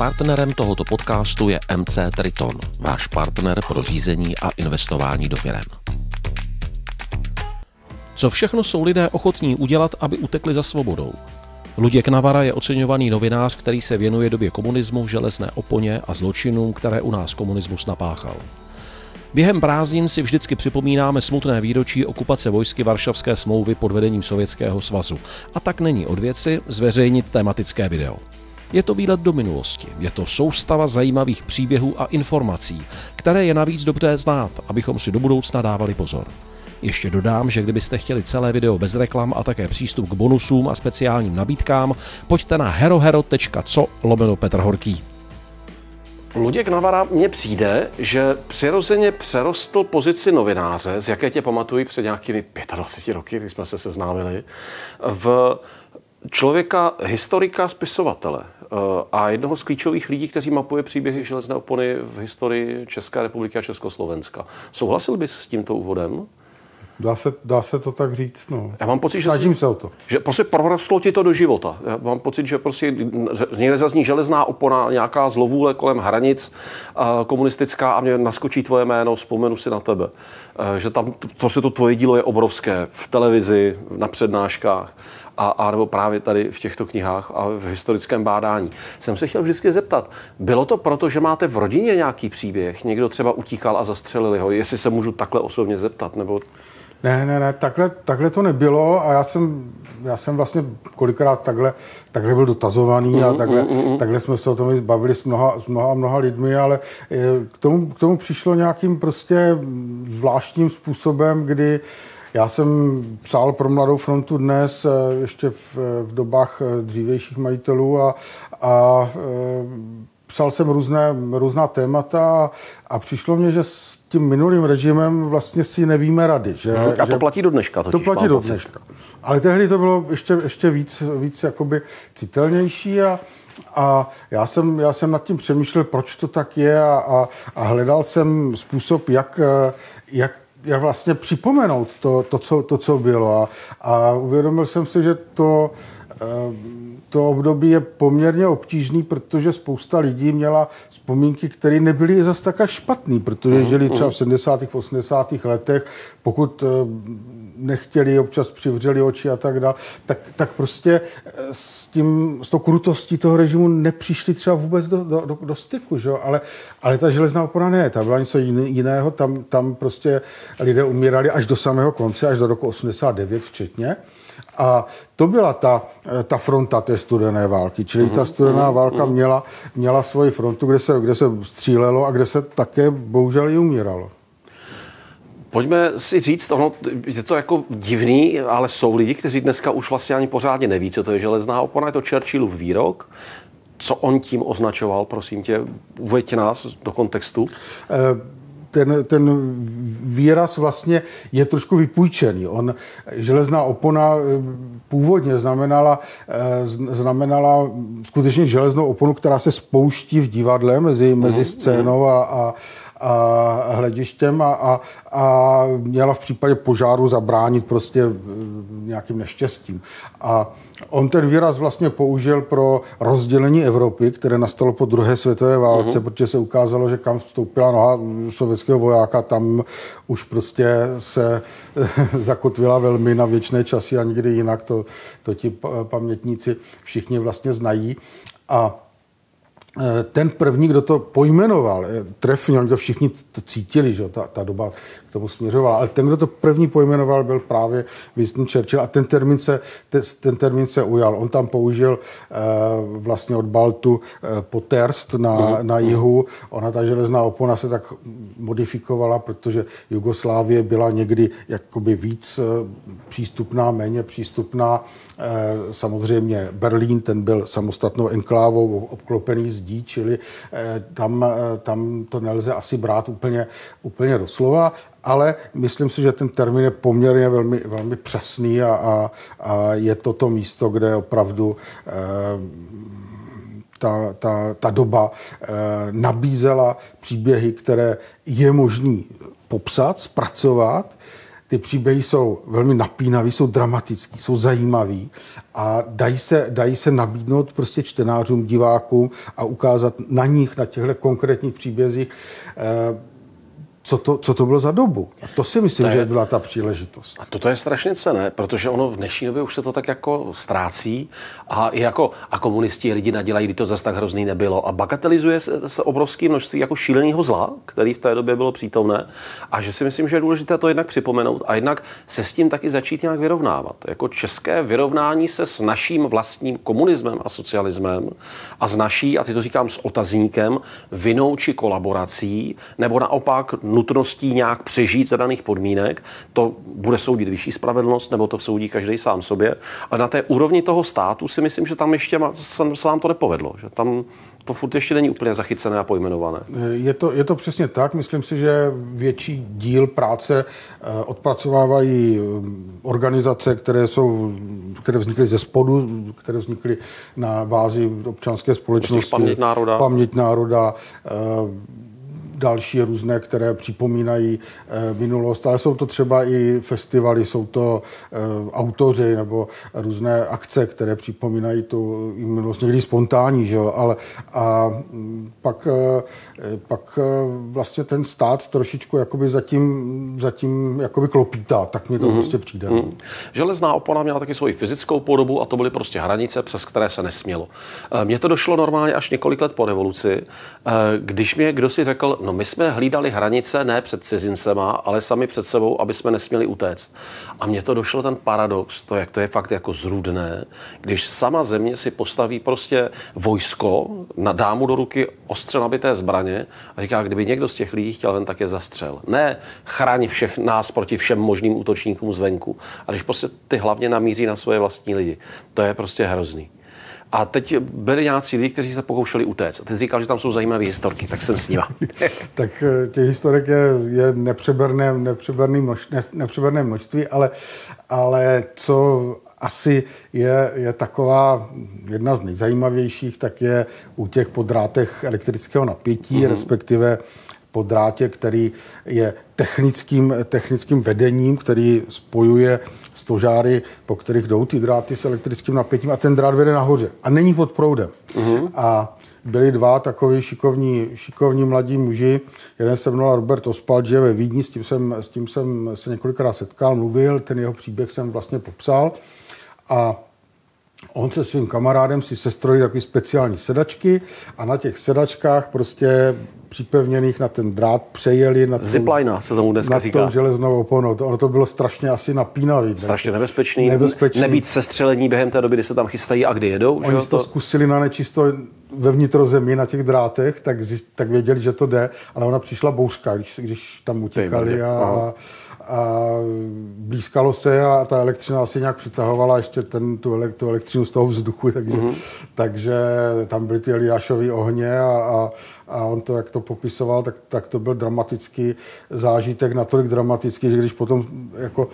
Partnerem tohoto podcastu je MC Triton, váš partner pro řízení a investování do firem. Co všechno jsou lidé ochotní udělat, aby utekli za svobodou? Luděk Navara je oceňovaný novinář, který se věnuje době komunismu, železné oponě a zločinům, které u nás komunismus napáchal. Během prázdnin si vždycky připomínáme smutné výročí okupace vojsky Varšavské smlouvy pod vedením Sovětského svazu. A tak není od věci zveřejnit tematické video. Je to výlet do minulosti, je to soustava zajímavých příběhů a informací, které je navíc dobře znát, abychom si do budoucna dávali pozor. Ještě dodám, že kdybyste chtěli celé video bez reklam a také přístup k bonusům a speciálním nabídkám, pojďte na herohero.co lomeno Petr Horký. Luděk Navara mně přijde, že přirozeně přerostl pozici novináře, z jaké tě pamatuji před nějakými 25 roky, kdy jsme se seznámili, v člověka, historika, spisovatele eh, a jednoho z klíčových lidí, kteří mapuje příběhy železné opony v historii České republiky a Československa. Souhlasil bys s tímto úvodem? Dá se, dá se to tak říct, no. Já mám pocit, že, se o to. že prostě prorostlo ti to do života. Já mám pocit, že prostě někde zazní železná opona, nějaká zlovůle kolem hranic komunistická a mě naskočí tvoje jméno, vzpomenu si na tebe. Že tam to, to to tvoje dílo je obrovské v televizi, na přednáškách a, a nebo právě tady v těchto knihách a v historickém bádání. Jsem se chtěl vždycky zeptat, bylo to proto, že máte v rodině nějaký příběh? Někdo třeba utíkal a zastřelili ho? Jestli se můžu takhle osobně zeptat? Nebo ne, ne, ne, takhle, takhle to nebylo a já jsem, já jsem vlastně kolikrát takhle, takhle byl dotazovaný a takhle, mm, mm. takhle jsme se o tom bavili s mnoha, s mnoha, mnoha lidmi, ale eh, k tomu, k tomu přišlo nějakým prostě zvláštním způsobem, kdy já jsem psal pro Mladou frontu dnes, eh, ještě v, v dobách eh, dřívějších majitelů a, a psal jsem různé, různá témata a přišlo mě, že tím minulým režimem vlastně si nevíme rady. Že, hmm, a to že, platí do dneška. To platí do dneška. Ale tehdy to bylo ještě, ještě víc, víc jakoby citelnější a, a já jsem, já jsem nad tím přemýšlel, proč to tak je a, a, a hledal jsem způsob, jak, jak jak vlastně připomenout to, to, co, to co bylo. A, a uvědomil jsem si, že to, to období je poměrně obtížný, protože spousta lidí měla vzpomínky, které nebyly zase tak špatný, protože mhm, žili třeba v 70. Mhm. 80. letech, pokud eh, nechtěli, občas přivřeli oči a tak dále, tak, tak prostě eh, s, tím, s tou krutostí toho režimu nepřišli třeba vůbec do, do, do, do styku, že? Ale, ale ta železná opona ne, ta byla něco jiného, tam, tam prostě lidé umírali až do samého konce, až do roku 89 včetně. A to byla ta, ta fronta té studené války. Čili ta mhm, studená mhm, válka mhm. měla, měla svoji frontu, kde se, kde se střílelo a kde se také bohužel i umíralo. Pojďme si říct, ono, je to jako divný, ale jsou lidi, kteří dneska už vlastně ani pořádně neví, co to je železná opona, je to Churchillův výrok. Co on tím označoval, prosím tě, uveď nás do kontextu. E- ten, ten výraz vlastně je trošku vypůjčený. On, železná opona eh, původně znamenala, eh, znamenala skutečně železnou oponu, která se spouští v divadle mezi, mezi mhm, scénou a, a, a hledištěm a, a, a měla v případě požáru zabránit prostě nějakým neštěstím. A on ten výraz vlastně použil pro rozdělení Evropy, které nastalo po druhé světové válce, uh-huh. protože se ukázalo, že kam vstoupila noha sovětského vojáka, tam už prostě se zakotvila velmi na věčné časy a nikdy jinak. To, to ti pamětníci všichni vlastně znají. A ten první, kdo to pojmenoval, eh, trefně, oni to všichni to cítili, že ta, ta doba k tomu směřovala, ale ten, kdo to první pojmenoval, byl právě Winston Churchill a ten termín se, ten termín se ujal. On tam použil eh, vlastně od Baltu eh, po Terst na, mm. na jihu. Ona, ta železná opona se tak modifikovala, protože Jugoslávie byla někdy jakoby víc eh, přístupná, méně přístupná. Eh, samozřejmě Berlín, ten byl samostatnou enklávou obklopený zdí, čili eh, tam, eh, tam to nelze asi brát úplně, úplně doslova, ale myslím si, že ten termín je poměrně velmi, velmi přesný a, a, a je to to místo, kde opravdu ta, ta, ta doba nabízela příběhy, které je možný popsat, zpracovat, ty příběhy jsou velmi napínavý, jsou dramatický, jsou zajímavý a dají se, dají se nabídnout prostě čtenářům, divákům a ukázat na nich, na těchto konkrétních příbězích, eh, co to, co to bylo za dobu. A to si myslím, to je, že byla ta příležitost. A toto je strašně cené, protože ono v dnešní době už se to tak jako ztrácí a i jako a komunisti lidi nadělají, kdy to zase tak hrozný nebylo a bagatelizuje se, se obrovské množství jako šíleného zla, který v té době bylo přítomné a že si myslím, že je důležité to jednak připomenout a jednak se s tím taky začít nějak vyrovnávat. Jako české vyrovnání se s naším vlastním komunismem a socialismem a s naší, a ty to říkám s otazníkem, vinou či kolaborací, nebo naopak nutností nějak přežít za daných podmínek, to bude soudit vyšší spravedlnost, nebo to soudí každý sám sobě. A na té úrovni toho státu si myslím, že tam ještě se vám to nepovedlo, že tam to furt ještě není úplně zachycené a pojmenované. Je to, je to přesně tak. Myslím si, že větší díl práce eh, odpracovávají eh, organizace, které, jsou, které vznikly ze spodu, které vznikly na bázi občanské společnosti. Paměť národa. Paměť národa eh, další různé, které připomínají eh, minulost, ale jsou to třeba i festivaly, jsou to eh, autoři nebo různé akce, které připomínají tu minulost, někdy spontánní, že jo? ale a mm, pak, eh, pak vlastně ten stát trošičku jakoby zatím, zatím jakoby klopítá, tak mi to mm-hmm. prostě přijde. Mm. Železná opona měla taky svoji fyzickou podobu a to byly prostě hranice, přes které se nesmělo. Mně to došlo normálně až několik let po revoluci, když mě kdo si řekl, no my jsme hlídali hranice ne před cizincema, ale sami před sebou, aby jsme nesměli utéct. A mně to došlo ten paradox, to, jak to je fakt jako zrůdné, když sama země si postaví prostě vojsko, na dámu do ruky ostře nabité zbraně a říká, kdyby někdo z těch lidí chtěl ven, tak je zastřel. Ne chráň všech nás proti všem možným útočníkům zvenku. A když prostě ty hlavně namíří na svoje vlastní lidi, to je prostě hrozný. A teď byli nějací lidi, kteří se pokoušeli utéct. A ty říkal, že tam jsou zajímavé historky, tak jsem s nima. tak eh, těch historek je, je nepřeberné, nepřeberné, množ, ne, nepřeberné množství, ale, ale co asi je, je taková jedna z nejzajímavějších, tak je u těch podrátech elektrického napětí, mm-hmm. respektive po drátě, který je technickým, technickým vedením, který spojuje stožáry, po kterých jdou ty dráty s elektrickým napětím a ten drát vede nahoře a není pod proudem. Uh-huh. A byli dva takový šikovní, šikovní mladí muži. Jeden se jmenoval Robert Ospal, že ve Vídni, s tím, jsem, s tím jsem se několikrát setkal, mluvil, ten jeho příběh jsem vlastně popsal. A on se svým kamarádem si sestrojil takové speciální sedačky a na těch sedačkách prostě připevněných na ten drát přejeli na, Zipline se tomu dneska na říká. tou železnou oponou. To, ono to bylo strašně asi napínavý. Strašně nebezpečný. nebezpečný. Nebýt sestřelení během té doby, kdy se tam chystají a kdy jedou. Oni že? to zkusili na nečisto ve vnitrozemí na těch drátech, tak, tak věděli, že to jde, ale ona přišla bouřka, když, když tam utíkali a, a blízkalo se a ta elektřina asi nějak přitahovala ještě ten, tu, tu elektřinu z toho vzduchu, takže, mm-hmm. takže tam byly ty Eliášové ohně a, a, a on to, jak to popisoval, tak, tak to byl dramatický zážitek, natolik dramatický, že když potom jako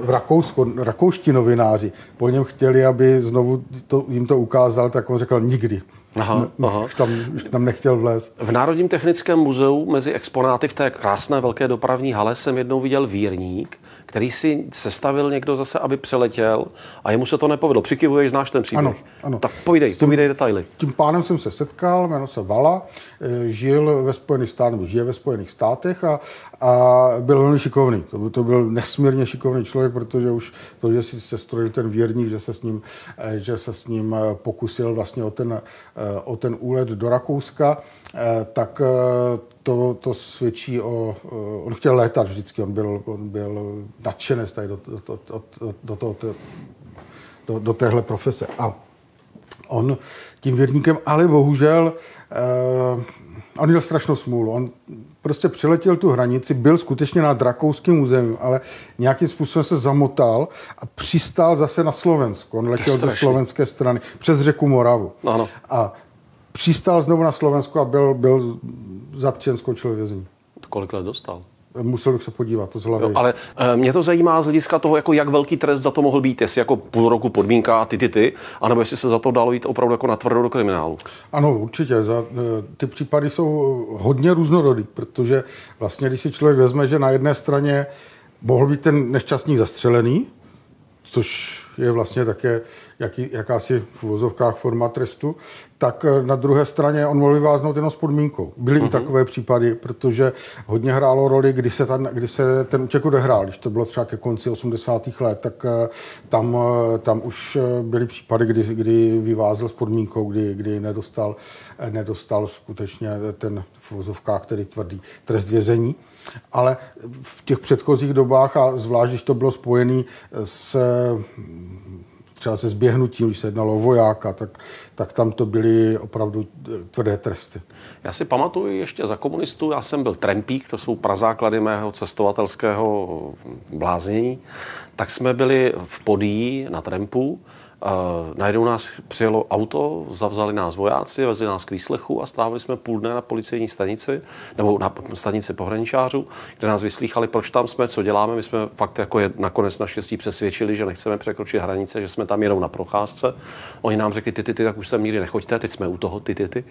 v Rakousku, rakouští novináři po něm chtěli, aby znovu to, jim to ukázal, tak on řekl nikdy. Aha, aha. Už, tam, už tam nechtěl vlézt. V Národním technickém muzeu mezi exponáty v té krásné velké dopravní hale jsem jednou viděl vírník, který si sestavil někdo zase, aby přeletěl a jemu se to nepovedlo. Přikivuješ, znáš ten příběh. Ano, ano. Tak povídej, tím, povídej detaily. Tím pánem jsem se setkal, jméno se Vala, eh, žil ve Spojených státech, žije ve Spojených státech a, a byl velmi šikovný. To byl, to byl nesmírně šikovný člověk, protože už to, že si se strojil ten věrník, že se s ním, eh, že se s ním eh, pokusil vlastně o ten, o ten úlet do Rakouska, tak to, to svědčí o... On chtěl létat vždycky, on byl, on byl nadšenec tady do, do, do, do, do, do, do, do téhle profese. A on tím věrníkem, ale bohužel, eh, on měl strašnou smůlu. On prostě přiletěl tu hranici, byl skutečně na Rakouském území, ale nějakým způsobem se zamotal a přistál zase na Slovensku. On letěl ze slovenské strany přes řeku Moravu. Ano. A přistál znovu na Slovensku a byl, byl zatčen, skočil vězení. Kolik let dostal? Musel bych se podívat, to z hlavy. Jo, ale e, mě to zajímá z hlediska toho, jako jak velký trest za to mohl být, jestli jako půl roku podmínka ty, ty, ty, anebo jestli se za to dalo jít opravdu jako na tvrdo do kriminálu. Ano, určitě. Za, e, ty případy jsou hodně různorodý, protože vlastně, když si člověk vezme, že na jedné straně mohl být ten nešťastník zastřelený, což je vlastně také jaký, jakási v uvozovkách forma trestu, tak eh, na druhé straně on mohl vyváznout jenom s podmínkou. Byly uh-huh. i mhm. takové případy, protože hodně hrálo roli, kdy se, ten, kdy se ten útěk odehrál. Když to bylo třeba ke konci 80. let, tak eh, tam, eh, tam už byly případy, kdy, kdy vyvázel s podmínkou, kdy, kdy nedostal, nedostal skutečně ten v vozovkách, který tvrdý trest vězení. Ale v těch předchozích dobách, a zvlášť, když to bylo spojené s třeba se zběhnutím, když se jednalo o vojáka, tak, tak tam to byly opravdu tvrdé tresty. Já si pamatuju ještě za komunistů, já jsem byl trempík, to jsou prazáklady mého cestovatelského bláznění, tak jsme byli v Podí na trempu najednou nás přijelo auto, zavzali nás vojáci, vezli nás k výslechu a strávili jsme půl dne na policejní stanici, nebo na stanici pohraničářů, kde nás vyslýchali, proč tam jsme, co děláme. My jsme fakt jako je, nakonec naštěstí přesvědčili, že nechceme překročit hranice, že jsme tam jenom na procházce. Oni nám řekli, ty, ty, ty, tak už sem nikdy nechoďte, teď jsme u toho, ty, ty, ty.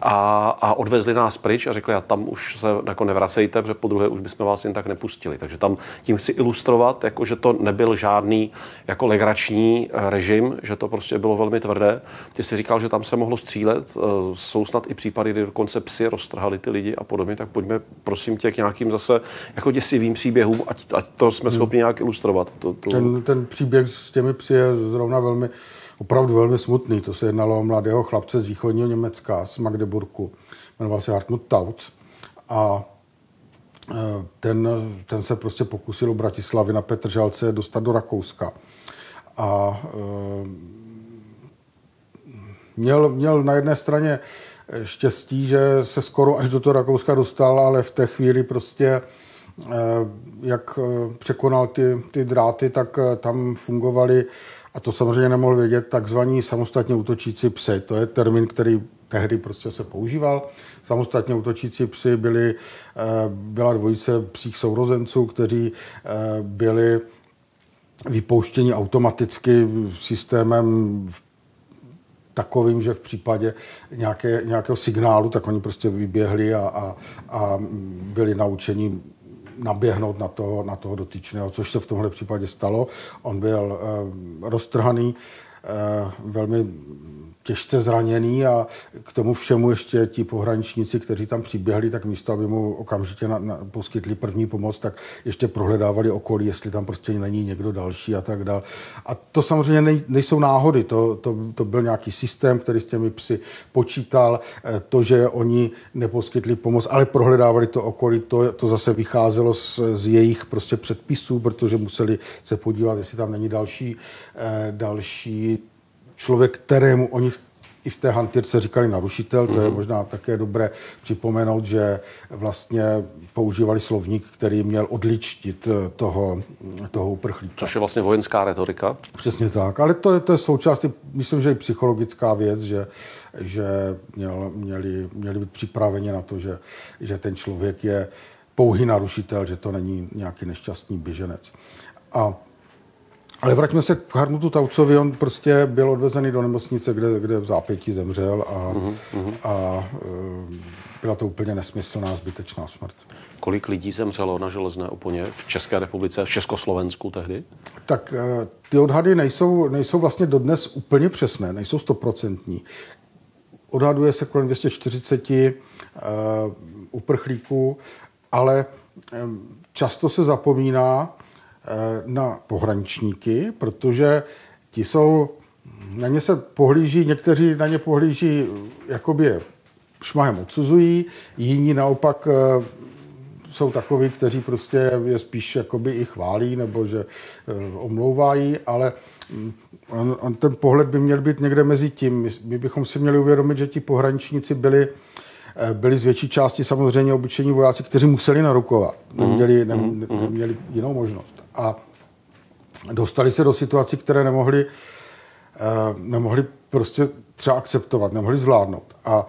A, a odvezli nás pryč a řekli, a tam už se jako nevracejte, protože po druhé už bychom vás jen tak nepustili. Takže tam tím chci ilustrovat, jako, že to nebyl žádný jako legrační režim, vím, že to prostě bylo velmi tvrdé. Ty jsi říkal, že tam se mohlo střílet. Eh, jsou snad i případy, kdy dokonce psy roztrhali ty lidi a podobně. Tak pojďme, prosím tě, k nějakým zase jako děsivým příběhům, ať, ať to jsme hmm. schopni nějak ilustrovat. To, to... Ten, ten příběh s těmi psy je zrovna velmi, opravdu velmi smutný. To se jednalo o mladého chlapce z východního Německa, z Magdeburku. Jmenoval se Hartmut Tauc. A eh, ten, ten se prostě pokusil u Bratislavy na Petržalce dostat do Rakouska a eh, měl, měl na jedné straně štěstí, že se skoro až do toho Rakouska dostal, ale v té chvíli prostě eh, jak eh, překonal ty, ty dráty, tak tam fungovali, a to samozřejmě nemohl vědět, takzvaní samostatně útočící psy. To je termín, který tehdy prostě se používal. Samostatně útočící psy byli, byla dvojice psích sourozenců, kteří byli vypouštění automaticky systémem takovým, že v případě nějaké, nějakého signálu, tak oni prostě vyběhli a, a, a byli naučeni naběhnout na toho, na toho dotyčného, což se v tomhle případě stalo. On byl uh, roztrhaný, velmi těžce zraněný a k tomu všemu ještě ti pohraničníci, kteří tam přiběhli, tak místo, aby mu okamžitě na, na, poskytli první pomoc, tak ještě prohledávali okolí, jestli tam prostě není někdo další a tak dále. A to samozřejmě nej, nejsou náhody, to, to, to byl nějaký systém, který s těmi psy počítal, eh, to, že oni neposkytli pomoc, ale prohledávali to okolí, to, to zase vycházelo z, z jejich prostě předpisů, protože museli se podívat, jestli tam není další, eh, další člověk, kterému oni v i v té hantýrce říkali narušitel, to je mhm. možná také dobré připomenout, že vlastně používali slovník, který měl odličtit toho, toho uprchlíka. Což je vlastně vojenská retorika. Přesně tak, ale to je, to je součást, myslím, že i psychologická věc, že, že měl, měli, měli být připraveni na to, že, že ten člověk je pouhý narušitel, že to není nějaký nešťastný běženec. A ale vraťme se k Harmutu Taucovi, on prostě byl odvezený do nemocnice, kde, kde v zápětí zemřel a, uh-huh. a e, byla to úplně nesmyslná, zbytečná smrt. Kolik lidí zemřelo na železné oponě v České republice, v Československu tehdy? Tak e, ty odhady nejsou, nejsou vlastně dodnes úplně přesné, nejsou stoprocentní. Odhaduje se kolem 240 uh, e, uprchlíků, ale často se zapomíná, Eh, na pohraničníky, protože ti jsou, na ně se pohlíží, někteří na ně pohlíží jakoby šmahem odsuzují, jiní naopak eh, jsou takoví, kteří prostě je spíš jakoby i chválí nebo že eh, omlouvají, ale mm, on, on ten pohled by měl být někde mezi tím. My bychom si měli uvědomit, že ti pohraničníci byli byli z větší části samozřejmě obyčejní vojáci, kteří museli narukovat. Neměli, ne, mhm, mhm. neměli jinou možnost a dostali se do situací, které nemohli, eh, nemohli prostě třeba akceptovat, nemohli zvládnout. A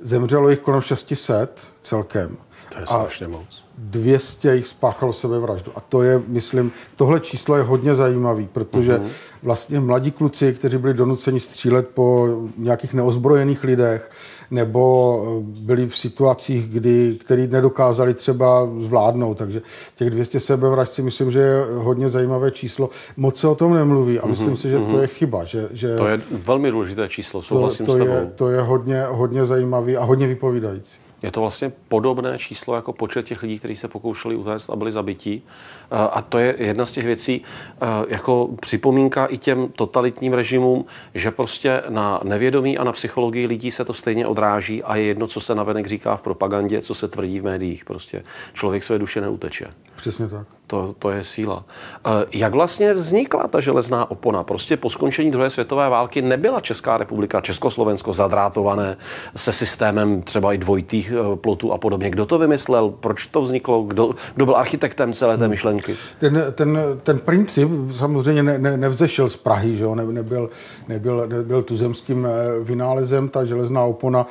zemřelo jich kolem 600 celkem. To je strašně moc. 200 jich spáchalo sebevraždu. A to je, myslím, tohle číslo je hodně zajímavý, protože uh-huh. vlastně mladí kluci, kteří byli donuceni střílet po nějakých neozbrojených lidech, nebo eh, byli v situacích, kdy, který nedokázali třeba zvládnout. Takže těch 200 sebevražd si myslím, že je hodně zajímavé číslo. Moc se o tom nemluví a mhm, myslím mm-hmm. si, že mm-hmm. to je chyba. Že, že to je velmi důležité číslo, souhlasím to, to s tebou. Je, to je hodně, hodně zajímavý a hodně vypovídající. Je to vlastně podobné číslo jako počet těch lidí, kteří se pokoušeli utéct a byli zabití. Eh, a to je jedna z těch věcí, eh, jako připomínka i těm totalitním režimům, že prostě na nevědomí a na psychologii lidí se to stejně odráží a je jedno, co se navenek říká v propagandě, co se tvrdí v médiích. Prostě člověk své duše neuteče. Přesně tak. To, to je síla. Eh, jak vlastně vznikla ta železná opona? Prostě po skončení druhé světové války nebyla Česká republika, Československo zadrátované se systémem třeba i dvojitých plotů a podobně. Kdo to vymyslel? Proč to vzniklo? Kdo, kdo byl architektem celé té hmm. myšlenky? Ten, ten, ten princip samozřejmě ne, ne, nevzešel z Prahy, že jo? Ne, nebyl, nebyl, nebyl tuzemským eh, vynálezem. Ta železná opona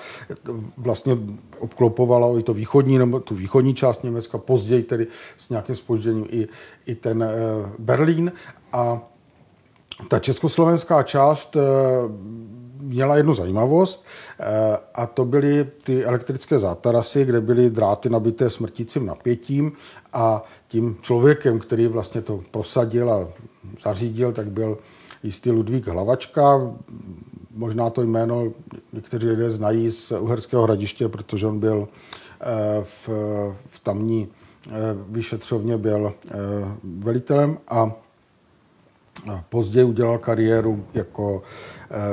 vlastně obklopovala i to východní, nebo tu východní část Německa, později tedy s nějakým spožděním i, i ten eh, Berlín. A ta československá část eh, měla jednu zajímavost a to byly ty elektrické zátarasy, kde byly dráty nabité smrtícím napětím a tím člověkem, který vlastně to prosadil a zařídil, tak byl jistý Ludvík Hlavačka. Možná to jméno někteří lidé znají z Uherského hradiště, protože on byl eh, v, v tamní eh, vyšetřovně byl eh, velitelem a později udělal kariéru jako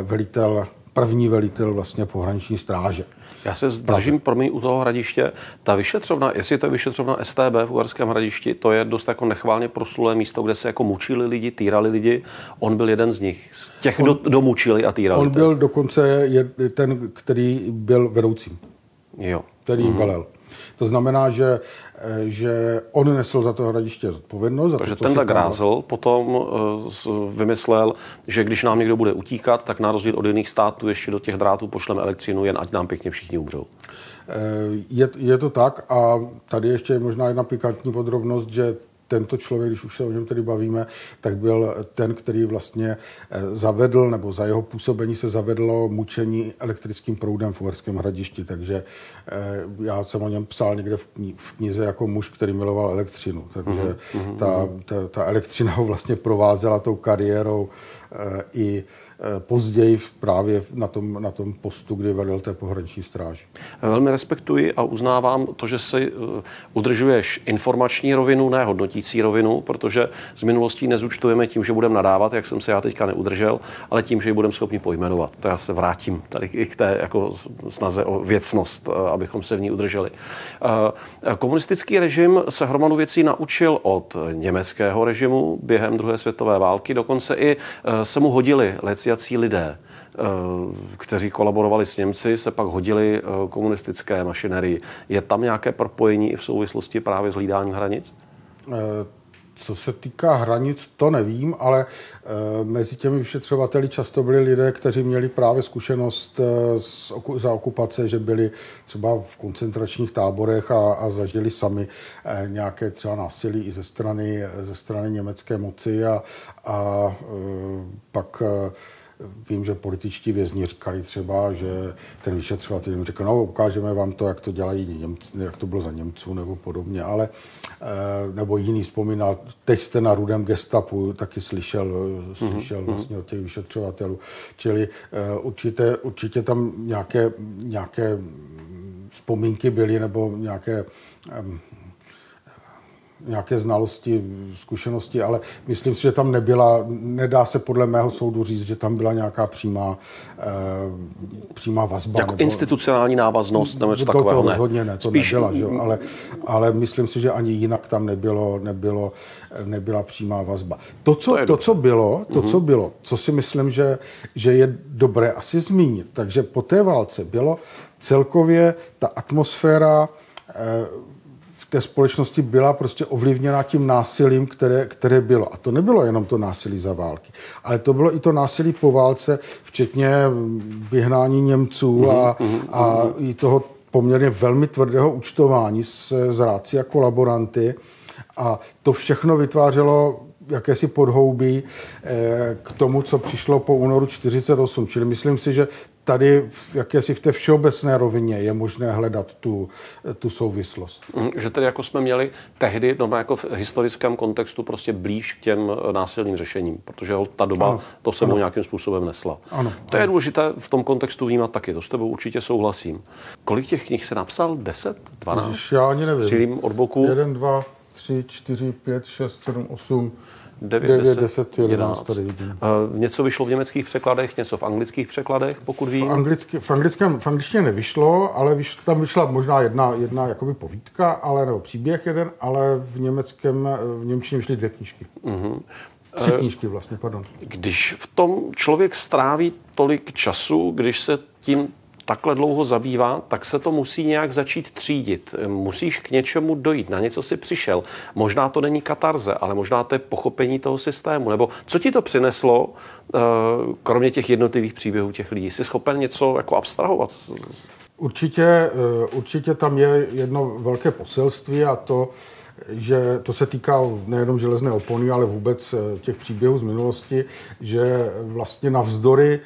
velitel, první velitel vlastně pohraniční stráže. Já se zdržím, promiň, u toho hradiště. Ta vyšetřovna, jestli to je vyšetřovna STB v Uherském hradišti, to je dost jako nechválně proslulé místo, kde se jako mučili lidi, týrali lidi. On byl jeden z nich. Z těch, on, kdo, mučili a týrali. On byl dokonce ten, který byl vedoucím. Jo. Který jim mm. velel. To znamená, že, že on nesl za to hradiště zodpovědnost. Za Takže to, tenhle Grázl potom uh, vymyslel, že když nám někdo bude utíkat, tak na rozdíl od jiných států ještě do těch drátů pošleme elektřinu, jen ať nám pěkně všichni umřou. Eh, je, je to tak a tady ještě je možná jedna pikantní podrobnost, že tento člověk, když už se o něm tedy bavíme, tak byl ten, který vlastně eh, zavedl, nebo za jeho působení se zavedlo mučení elektrickým proudem v Uherském hradišti. Takže eh, já jsem o něm psal někde v knize jako muž, který miloval elektřinu. Takže mm-hmm. ta, ta, ta elektřina ho vlastně provázela tou kariérou eh, i později právě na tom, na tom postu, kdy vedl té pohraniční stráži. Velmi respektuji a uznávám to, že si eh, udržuješ informační rovinu, ne hodnotící rovinu, protože z minulostí nezúčtujeme tím, že budeme nadávat, jak jsem se já teďka neudržel, ale tím, že ji budeme schopni pojmenovat. To já se vrátím tady i k té jako snaze o věcnost, eh, abychom se v ní udrželi. Komunistický režim se hromadu věcí naučil od německého režimu během druhé světové války, dokonce i se mu hodili leci jací lidé, eh, kteří kolaborovali s Němci, se pak hodili eh, komunistické mašinerii. Je tam nějaké propojení i v souvislosti právě s hlídáním hranic? Eh, co se týká hranic, to nevím, ale mezi těmi vyšetřovateli často byli lidé, kteří měli právě zkušenost z, za okupace, že byli třeba v koncentračních táborech a, a zažili sami nějaké třeba násilí i ze strany, ze strany německé moci a, a pak Vím, že političtí vězni říkali třeba, že ten vyšetřovatel jim řekl, no ukážeme vám to, jak to dělají Němci, jak to bylo za Němců nebo podobně, ale eh, nebo jiný vzpomínal, teď jste na rudém gestapu taky slyšel, slyšel mm-hmm. vlastně od těch vyšetřovatelů. Čili eh, určitě, určitě tam nějaké, nějaké vzpomínky byly nebo nějaké nějaké znalosti, zkušenosti, ale myslím si, že tam nebyla, nedá se podle mého soudu říct, že tam byla nějaká přímá, eh, přímá vazba. Jako nebo, institucionální návaznost nebo něco takového? To rozhodně ne, to Spíš... nebyla, že? Ale, ale myslím si, že ani jinak tam nebylo, nebylo, nebyla přímá vazba. To, co, to, to, co bylo, to, mm-hmm. co bylo, co si myslím, že, že je dobré asi zmínit, takže po té válce bylo celkově ta atmosféra eh, té společnosti byla prostě ovlivněna tím násilím, které, které bylo. A to nebylo jenom to násilí za války, ale to bylo i to násilí po válce, včetně vyhnání Němců a, mhm, mhm, a mhm. i toho poměrně velmi tvrdého účtování s zráci a kolaboranty a to všechno vytvářelo jakési podhoubí eh, k tomu, co přišlo po únoru 48. Čili myslím si, že tady jakési v té všeobecné rovině je možné hledat tu, tu souvislost. Mm, že tedy jako jsme měli tehdy, no jako v historickém kontextu, prostě blíž k těm eh, násilným řešením, protože ta doba ano, to sebou ano. nějakým způsobem nesla. Ano, to je důležité v tom kontextu vnímat taky, to s tebou určitě souhlasím. Kolik těch knih se napsal? 10? 12? Ježiš, já ani nevím. od boku? 1, 2, 3, 4, 5, 6, 7, 8, 9, 9 10, 10 11. 11. Tady vidím. Uh, něco vyšlo v německých překladech, něco v anglických překladech, pokud vím? V, anglicky, v, anglickém, v angličtině nevyšlo, ale vyš, tam vyšla možná jedna, jedna jakoby povídka, ale, nebo příběh jeden, ale v německém, v němčině vyšly dvě knížky. Uh-huh. Tři knížky vlastně, pardon. Když v tom člověk stráví tolik času, když se tím takhle dlouho zabývá, tak se to musí nějak začít třídit. Musíš k něčemu dojít, na něco si přišel. Možná to není katarze, ale možná to je pochopení toho systému. Nebo co ti to přineslo, eh, kromě těch jednotlivých příběhů těch lidí? Jsi schopen něco jako abstrahovat? Určitě, eh, určitě tam je jedno velké poselství a to, že to se týká nejenom železné opony, ale vůbec eh, těch příběhů z minulosti, že vlastně navzdory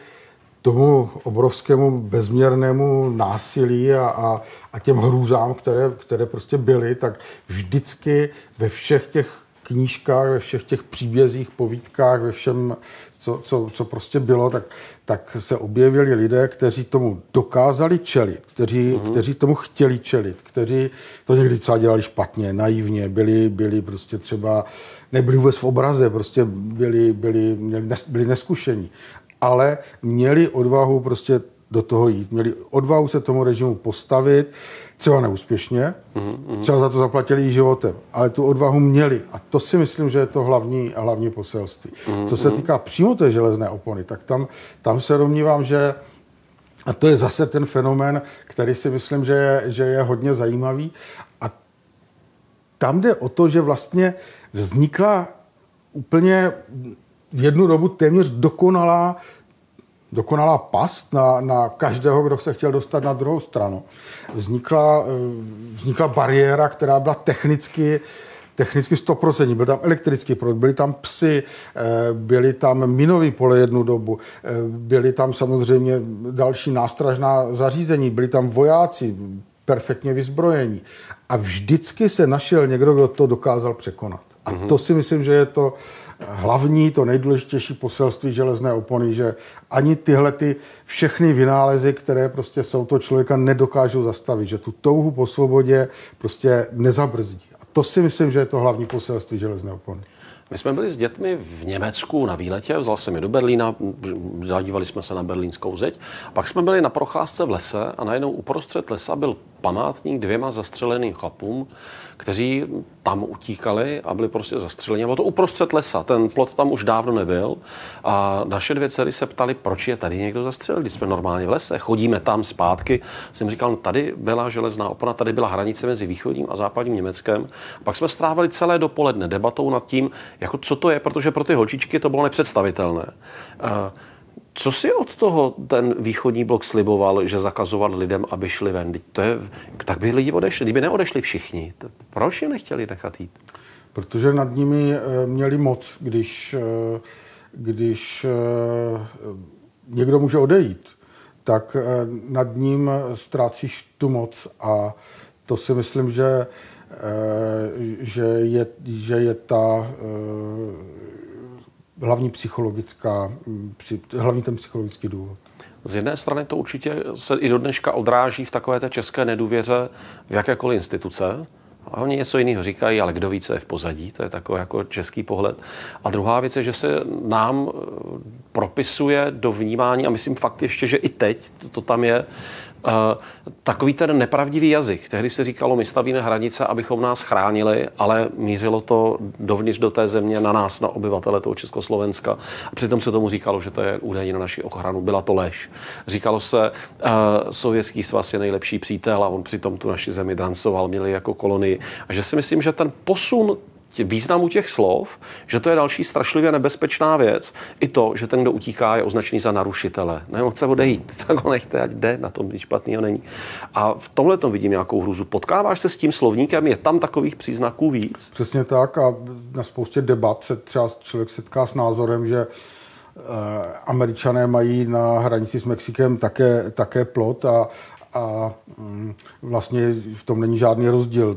tomu obrovskému bezměrnému násilí a, a, a těm hrůzám, které, které prostě byly, tak vždycky ve všech těch knížkách, ve všech těch příbězích, povídkách, ve všem, co, co, co prostě bylo, tak, tak se objevili lidé, kteří tomu dokázali čelit, kteří, mm-hmm. kteří tomu chtěli čelit, kteří to někdy třeba dělali špatně, naivně, byli, byli prostě třeba, nebyli vůbec v obraze, prostě byli, byli, byli, byli neskušení ale měli odvahu prostě do toho jít. Měli odvahu se tomu režimu postavit, třeba neúspěšně, mm-hmm. třeba za to zaplatili i životem, ale tu odvahu měli. A to si myslím, že je to hlavní, hlavní poselství. Mm-hmm. Co se týká přímo té železné opony, tak tam, tam se domnívám, že a to je zase ten fenomén, který si myslím, že je, že je hodně zajímavý. A tam jde o to, že vlastně vznikla úplně v jednu dobu téměř dokonalá, dokonalá past na, na každého, kdo se chtěl dostat na druhou stranu. Vznikla, eh, vznikla bariéra, která byla technicky technicky 100%. Byl tam elektrický proud, byli tam psy, eh, byly tam minový pole jednu dobu, eh, byly tam samozřejmě další nástražná zařízení, byli tam vojáci, perfektně vyzbrojení. A vždycky se našel někdo, kdo to dokázal překonat. A mm-hmm. to si myslím, že je to, hlavní, to nejdůležitější poselství železné opony, že ani tyhle ty všechny vynálezy, které prostě jsou to člověka, nedokážou zastavit, že tu touhu po svobodě prostě nezabrzdí. A to si myslím, že je to hlavní poselství železné opony. My jsme byli s dětmi v Německu na výletě, vzal jsem je do Berlína, zadívali jsme se na berlínskou zeď. Pak jsme byli na procházce v lese a najednou uprostřed lesa byl památník dvěma zastřeleným chlapům, kteří tam utíkali a byli prostě zastřeleni. Bylo to uprostřed lesa, ten plot tam už dávno nebyl. A naše dvě dcery se ptali, proč je tady někdo zastřelil, když jsme normálně v lese, chodíme tam zpátky. Jsem říkal, no, tady byla železná opona, tady byla hranice mezi východním a západním Německem. A pak jsme strávili celé dopoledne debatou nad tím, jako co to je, protože pro ty holčičky to bylo nepředstavitelné. Co si od toho ten východní blok sliboval, že zakazoval lidem, aby šli ven? To je, tak by lidi odešli, kdyby neodešli všichni. Proč je nechtěli nechat jít? Protože nad nimi eh, měli moc, když, eh, když eh, někdo může odejít, tak nad ním ztrácíš tu moc a to si myslím, že, že, je, že je ta hlavní psychologická, hlavní ten psychologický důvod. Z jedné strany to určitě se i do dneška odráží v takové té české nedůvěře v jakékoliv instituce. A oni něco jiného říkají, ale kdo ví, co je v pozadí, to je takový jako český pohled. A druhá věc je, že se nám eh, propisuje do vnímání, a myslím fakt ještě, že i teď to, to tam je, takový ten nepravdivý jazyk. Tehdy se říkalo, my stavíme hranice, abychom nás chránili, ale mířilo to dovnitř do té země na nás, na obyvatele toho Československa. A přitom se tomu říkalo, že to je údajně na naši ochranu. Byla to lež. Říkalo se, uh, sovětský svaz je nejlepší přítel a on přitom tu naši zemi dancoval, měli jako kolonii. A že si myslím, že ten posun významu těch slov, že to je další strašlivě nebezpečná věc. I to, že ten, kdo utíká, je označený za narušitele. Ne, on chce odejít, tak ho nechte, ať jde, na tom nic špatného není. A v tomhle tom vidím nějakou hruzu. Potkáváš se s tím slovníkem, je tam takových příznaků víc? Přesně tak a na spoustě debat se třeba člověk setká s názorem, že eh, Američané mají na hranici s Mexikem také, také plot a, a mm, vlastně v tom není žádný rozdíl.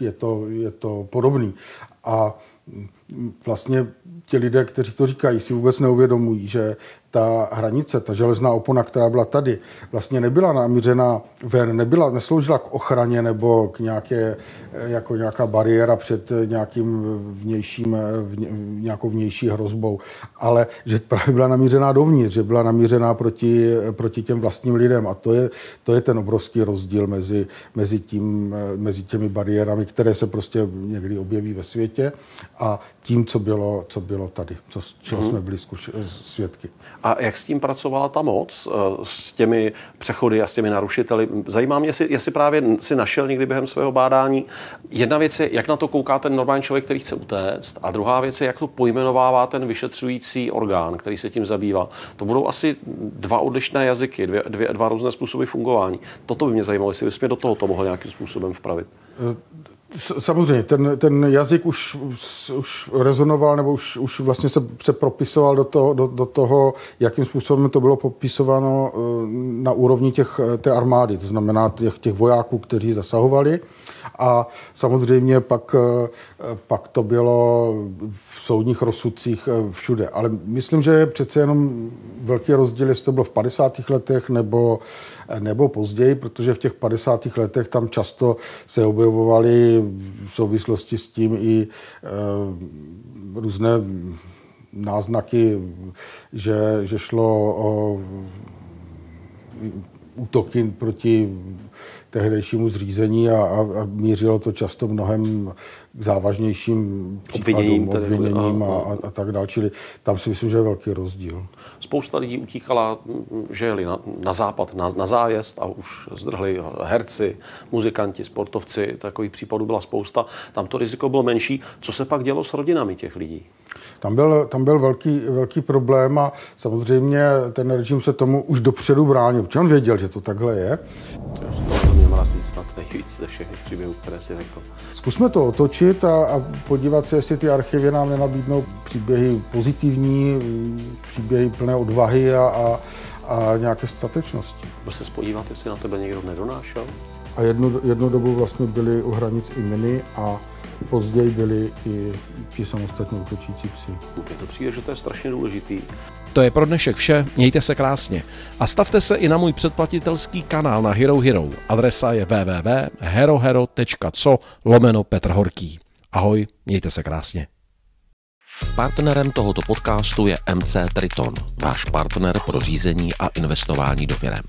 Je to, je to podobný. A vlastně ti lidé, kteří to říkají, si vůbec neuvědomují, že ta hranice, ta železná opona, která byla tady, vlastně nebyla namířena ven, nebyla, nesloužila k ochraně nebo k nějaké, jako nějaká bariéra před nějakým vnějším, nějakou vnější hrozbou, ale že právě byla namířená dovnitř, že byla namířená proti, proti těm vlastním lidem. A to je, to je ten obrovský rozdíl mezi, mezi, tím, mezi těmi bariérami, které se prostě někdy objeví ve světě a tím, co bylo, co bylo tady, co, čeho mm-hmm. jsme byli zkuš, svědky. A jak s tím pracovala ta moc, eh, s těmi přechody a s těmi narušiteli? Zajímá mě, jestli, jestli právě si našel někdy během svého bádání. Jedna věc je, jak na to kouká ten normální člověk, který chce utéct, a druhá věc je, jak to pojmenovává ten vyšetřující orgán, který se tím zabývá. To budou asi dva odlišné jazyky, dvě, dvě, dva různé způsoby fungování. Toto by mě zajímalo, jestli bys mě do toho to mohl nějakým způsobem vpravit. Eh, Samozřejmě, ten, ten jazyk už, už rezonoval, nebo už, už vlastně se, se propisoval do toho, do, do toho, jakým způsobem to bylo popisováno eh, na úrovni těch, té armády, to znamená těch, těch vojáků, kteří zasahovali. A samozřejmě pak, eh, pak to bylo v soudních rozsudcích eh, všude. Ale myslím, že je přece jenom velký rozdíl, jestli to bylo v 50. letech nebo, eh, nebo později, protože v těch 50. letech tam často se objevovaly v souvislosti s tím i e, různé náznaky, že, že šlo o útoky proti tehdejšímu zřízení a, a, a mířilo to často mnohem k závažnějším případům, obviněním a, a, a tak dále. Čili tam si myslím, že je velký rozdíl. Spousta lidí utíkala, že jeli na, na západ, na, na zájezd a už zdrhli herci, muzikanti, sportovci. Takových případů byla spousta. Tam to riziko bylo menší. Co se pak dělo s rodinami těch lidí? Tam byl, tam byl velký, velký problém a samozřejmě ten režim se tomu už dopředu bránil, protože on věděl, že to takhle je. Mě mrazí snad nejvíc ze všech příběhů, které si řekl. Zkusme to otočit a, a podívat se, jestli ty archivy nám nenabídnou příběhy pozitivní, příběhy plné odvahy a, a, a nějaké statečnosti. Byl se spodívat, jestli na tebe někdo nedonášel? A jednu, jednu dobu vlastně byli u hranic i miny a Později byli i ti samostatně útočící psi. Mně to přijde, že to je strašně důležitý. To je pro dnešek vše, mějte se krásně. A stavte se i na můj předplatitelský kanál na Hero Hero. Adresa je www.herohero.co lomeno Petr Horký. Ahoj, mějte se krásně. Partnerem tohoto podcastu je MC Triton, váš partner pro řízení a investování do firem.